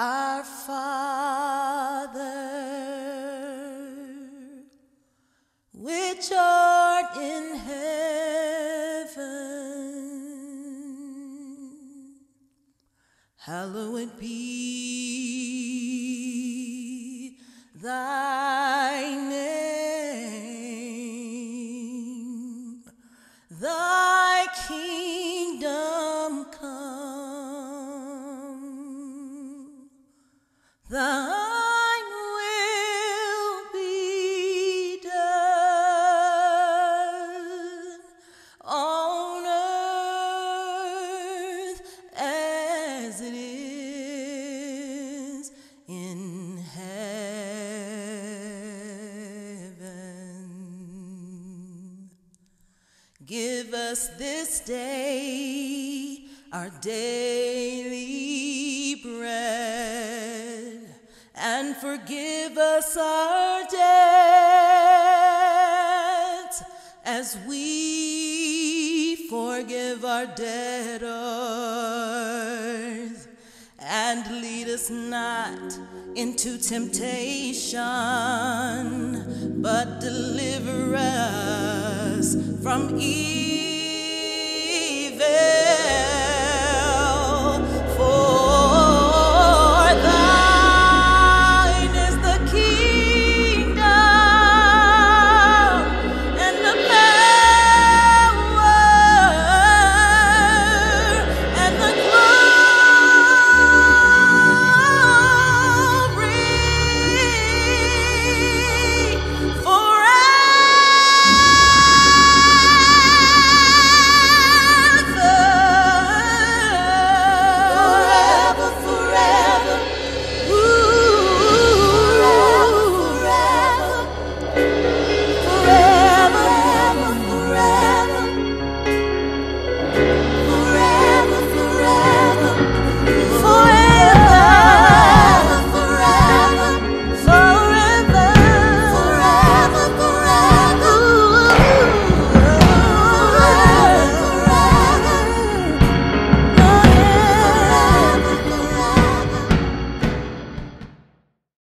Our Father, which art in heaven, hallowed be thy name. Thy kingdom as it is in heaven. Give us this day our daily bread and forgive us our debts as we forgive our debtors. And lead us not into temptation, but deliver us from evil.